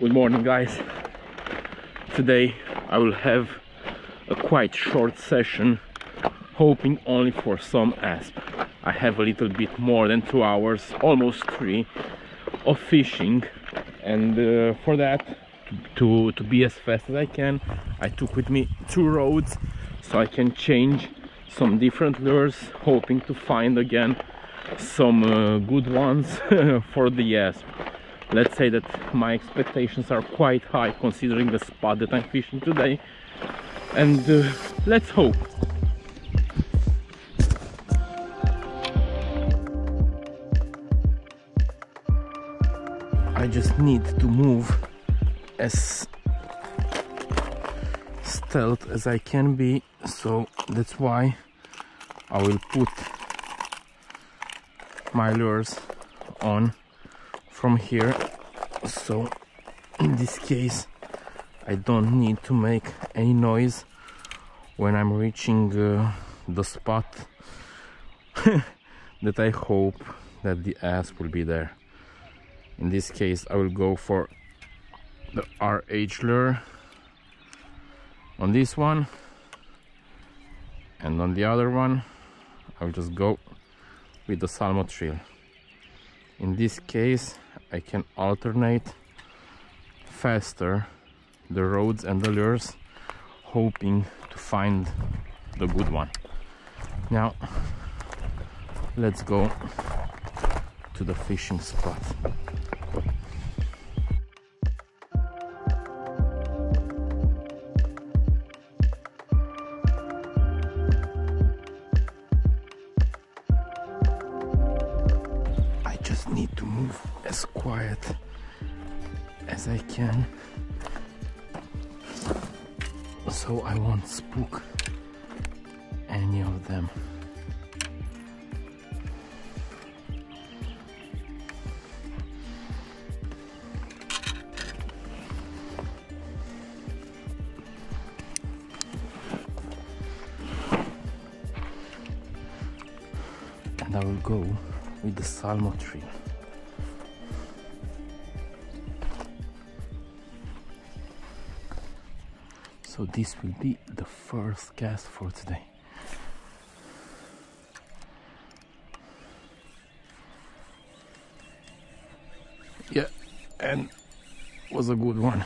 Good morning guys. Today I will have a quite short session hoping only for some asp. I have a little bit more than two hours, almost three of fishing and uh, for that to, to be as fast as I can I took with me two rods so I can change some different lures hoping to find again some uh, good ones for the asp let's say that my expectations are quite high considering the spot that I'm fishing today. And uh, let's hope. I just need to move as stealth as I can be. So that's why I will put my lures on from here. So in this case I don't need to make any noise when I'm reaching uh, the spot that I hope that the asp will be there. In this case I will go for the RH lure on this one. And on the other one I'll just go with the Salmo Thrill. in this case I can alternate faster the roads and the lures hoping to find the good one. Now let's go to the fishing spot Need to move as quiet as I can so I won't spook any of them. With the tree. so this will be the first cast for today. Yeah and was a good one.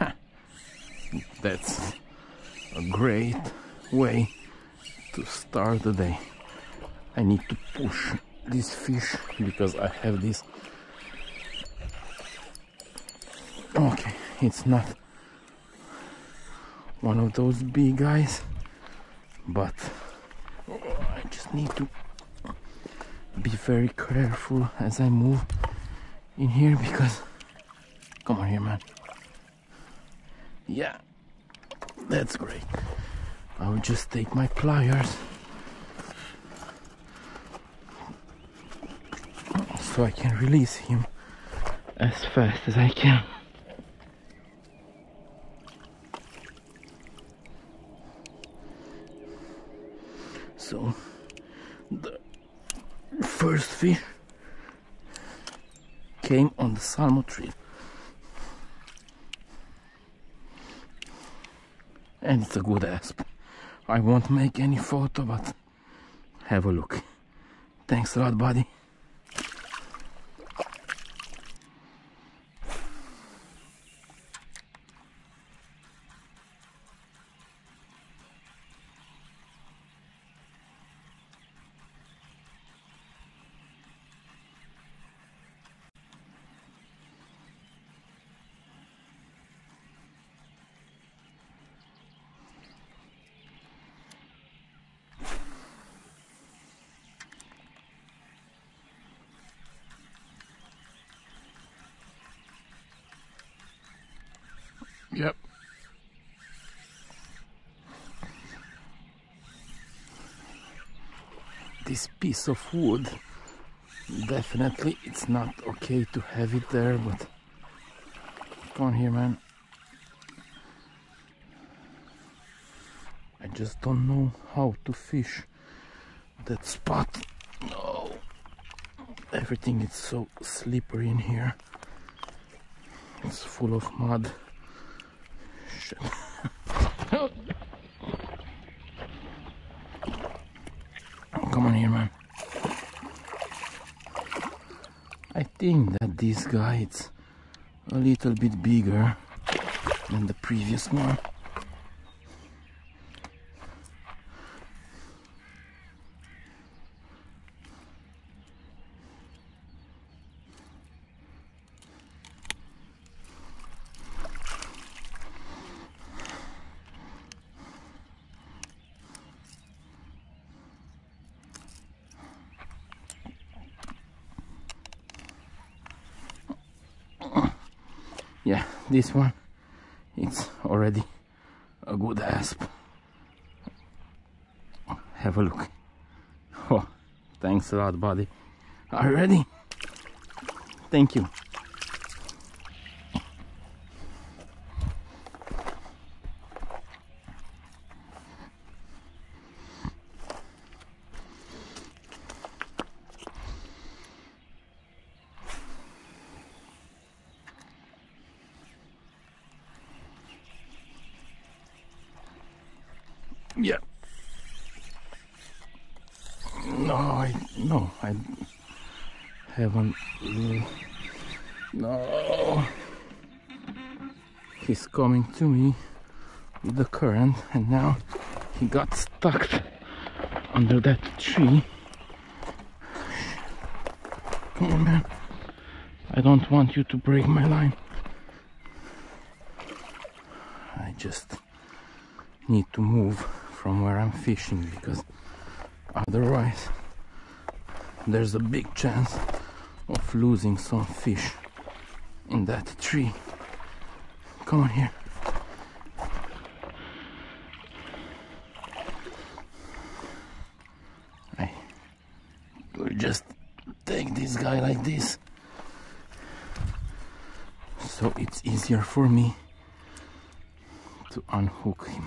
That's a great way to start the day I need to push this fish because I have this. Okay it's not one of those big guys but I just need to be very careful as I move in here because come on here man. Yeah that's great. I will just take my pliers so I can release him as fast as I can. So the first fish came on the Salmo Thrill, and it's a good asp. I won't make any photo but have a look. Thanks a lot buddy Yep. This piece of wood, definitely it's not okay to have it there, but come on here, man. I just don't know how to fish that spot. No, everything is so slippery in here. It's full of mud. Come on here, man. I think that this guy is a little bit bigger than the previous one. Yeah this one it's already a good asp. Have a look. Oh thanks a lot buddy. Are you ready? Thank you Yeah. No, I no, I haven't. No. He's coming to me with the current, and now he got stuck under that tree. Come on, man. I don't want you to break my line. I just need to move from where I'm fishing because otherwise there's a big chance of losing some fish in that tree. Come on here. I will just take this guy like this so it's easier for me to unhook him.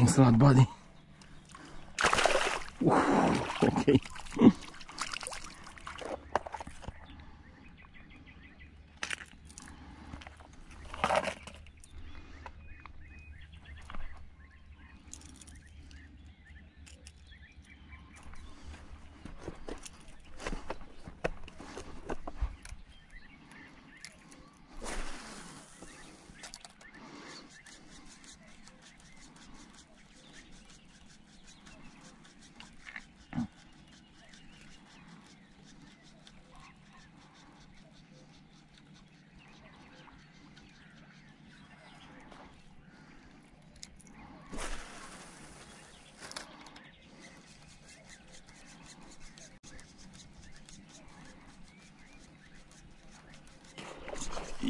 Thanks a lot, buddy. Okay.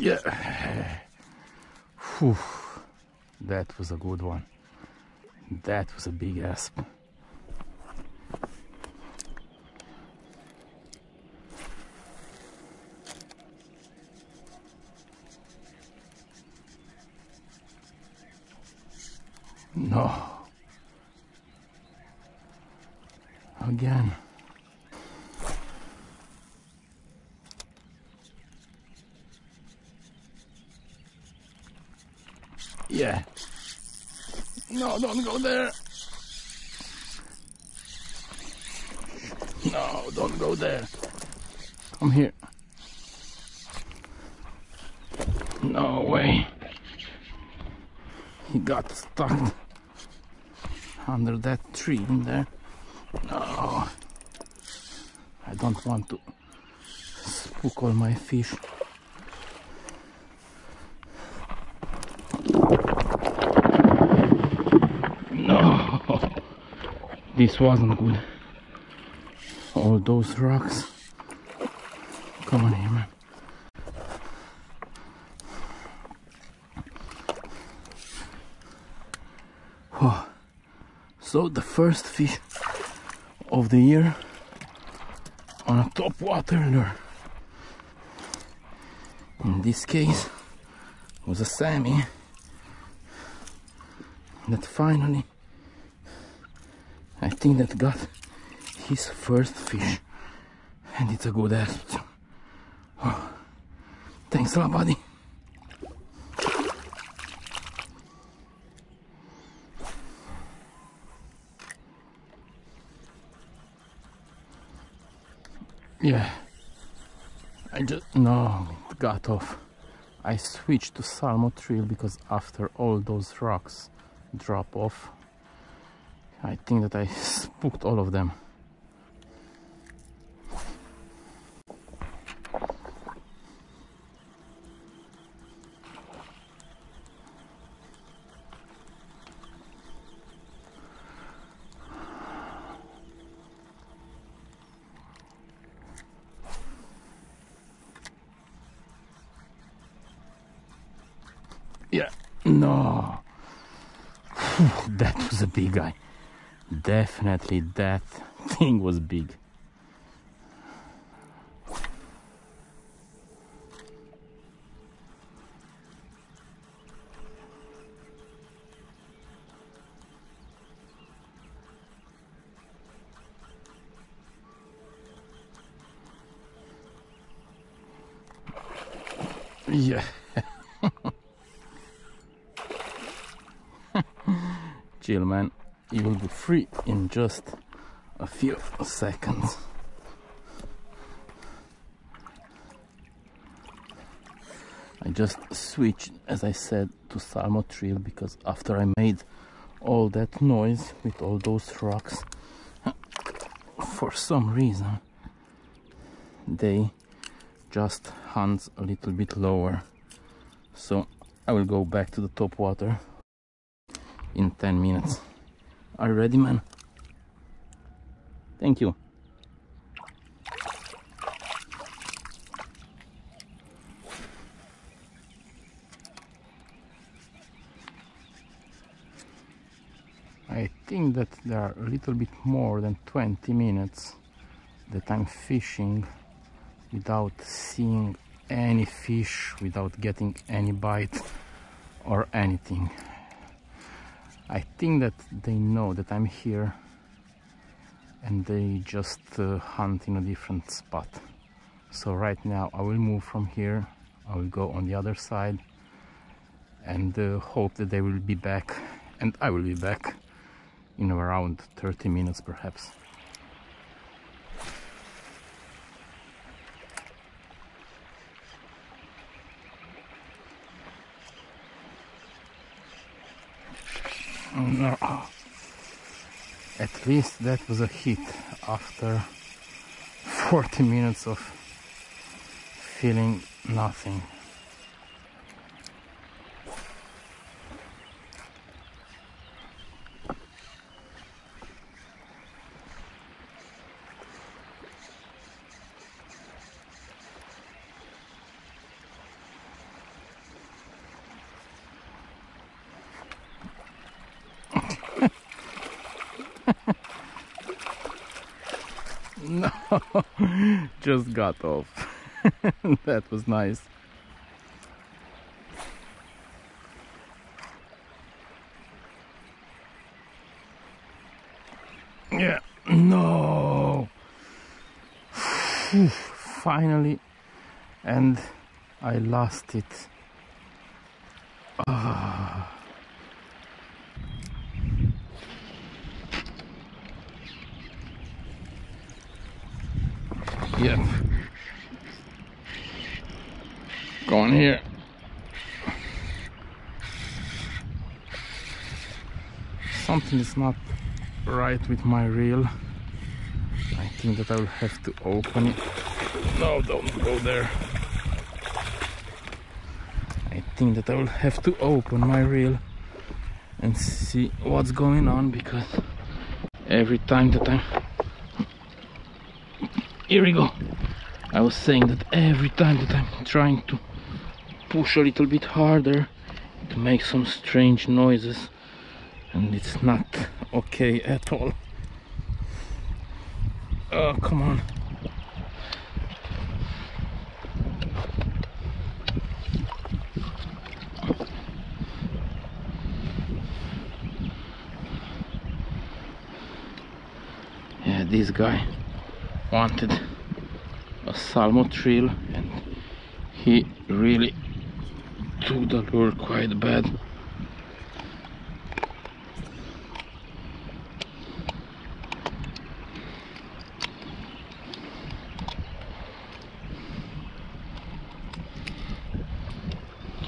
Yeah. Whew. That was a good one. That was a big asp. No. Again. Yeah. No, don't go there. No, don't go there. Come here. No way. He got stuck under that tree in there. No. I don't want to spook all my fish. No, this wasn't good. All those rocks. Come on here, man. Oh. So the first fish of the year on a top water lure. In this case, was a Sammy that finally think that got his first fish and it's a good attitude. Oh, thanks a lot buddy. Yeah, I just, no, it got off. I switched to Salmo Thrill because after all those rocks drop off, I think that I spooked all of them. Yeah, no. that was a big guy. Definitely that thing was big. Yeah. chill man you will be free in just a few seconds I just switched as I said to Salmo Thrill because after I made all that noise with all those rocks for some reason they just hunt a little bit lower so I will go back to the top water in 10 minutes. Are you ready, man? Thank you. I think that there are a little bit more than 20 minutes that I'm fishing without seeing any fish, without getting any bite or anything. I think that they know that I'm here and they just uh, hunt in a different spot. So right now I will move from here, I will go on the other side and uh, hope that they will be back and I will be back in around 30 minutes perhaps. At least that was a hit after 40 minutes of feeling nothing. no, just got off. that was nice. Yeah, no. Finally, and I lost it. Ah. Yep. Go on here. Something is not right with my reel. I think that I will have to open it. No, don't go there. I think that I will have to open my reel and see what's going on because every time that I'm here we go. I was saying that every time that I'm trying to push a little bit harder it makes some strange noises and it's not okay at all. Oh come on. Yeah this guy wanted a Salmo Thrill and he really took the lure quite bad.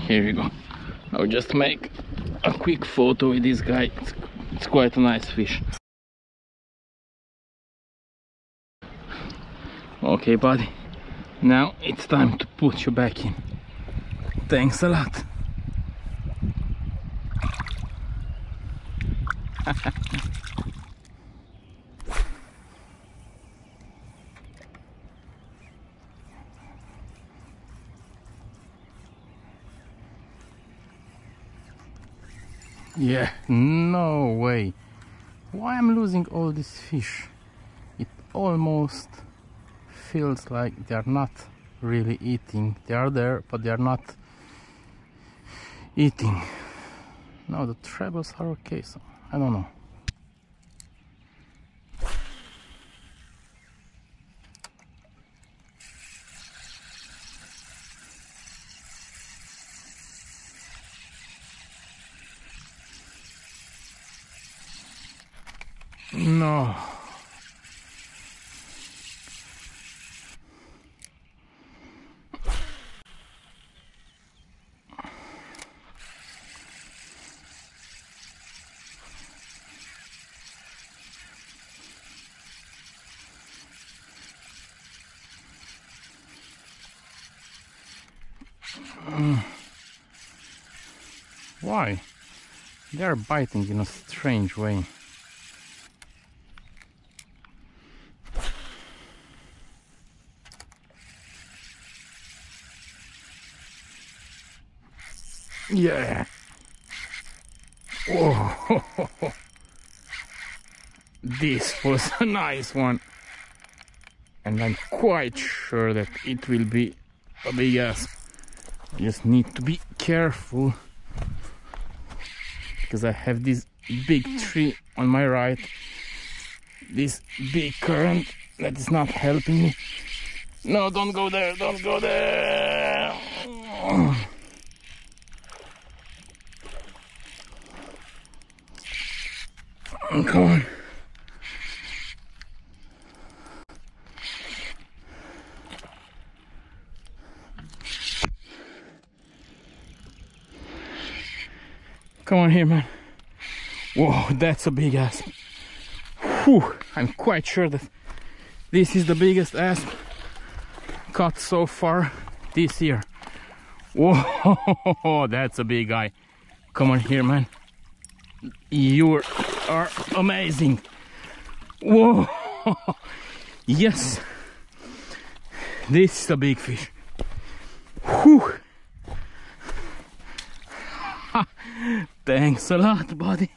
Here we go. I'll just make a quick photo with this guy. It's, it's quite a nice fish okay buddy now it's time to put you back in thanks a lot Yeah, no way. Why I'm losing all these fish? It almost feels like they're not really eating. They are there, but they are not eating. No, the trebles are okay, so I don't know. No. Why? They are biting in a strange way. Yeah. Whoa. Oh. This was a nice one. And I'm quite sure that it will be a big asp. Just need to be careful. Because I have this big tree on my right. This big current that is not helping me. No, don't go there, don't go there. Oh, come on. Here, man. Whoa, that's a big asp. Whew, I'm quite sure that this is the biggest asp caught so far this year. Whoa, that's a big guy. Come on here, man. You are amazing. Whoa, yes. This is a big fish. Whew. Thanks a lot, buddy.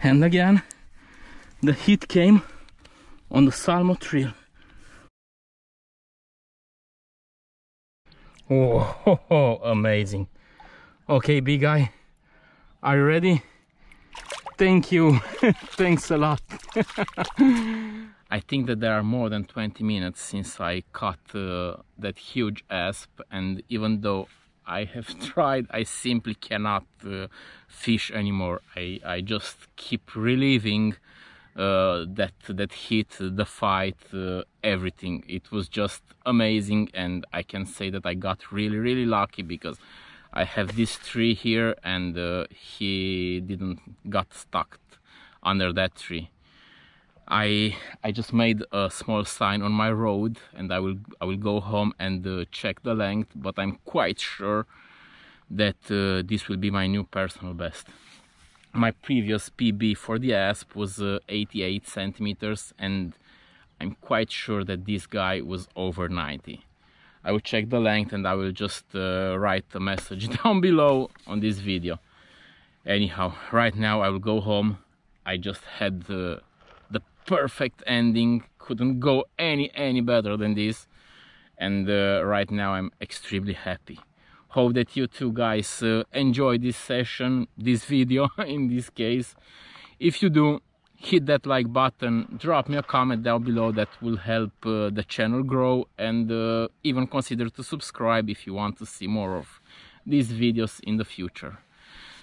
And again, the hit came on the Salmo Thrill. Whoa, amazing. Okay, big guy, are you ready? Thank you. Thanks a lot. I think that there are more than 20 minutes since I caught uh, that huge asp and even though I have tried, I simply cannot uh, fish anymore. I, I just keep reliving uh, that that hit, the fight, uh, everything. It was just amazing, and I can say that I got really really lucky because I have this tree here, and uh, he didn't got stuck under that tree. I I just made a small sign on my road and I will I will go home and uh, check the length but I'm quite sure that uh, this will be my new personal best. My previous PB for the asp was uh, 88 centimeters and I'm quite sure that this guy was over 90 I will check the length and I will just uh, write a message down below on this video. Anyhow right now I will go home. I just had the perfect ending. Couldn't go any any better than this. And uh, right now i'm extremely happy. Hope that you two guys uh, enjoy this session this video in this case. If you do hit that like button drop me a comment down below that will help uh, the channel grow and uh, even consider to subscribe if you want to see more of these videos in the future.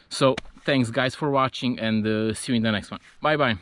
So thanks guys for watching and uh, see you in the next one. Bye bye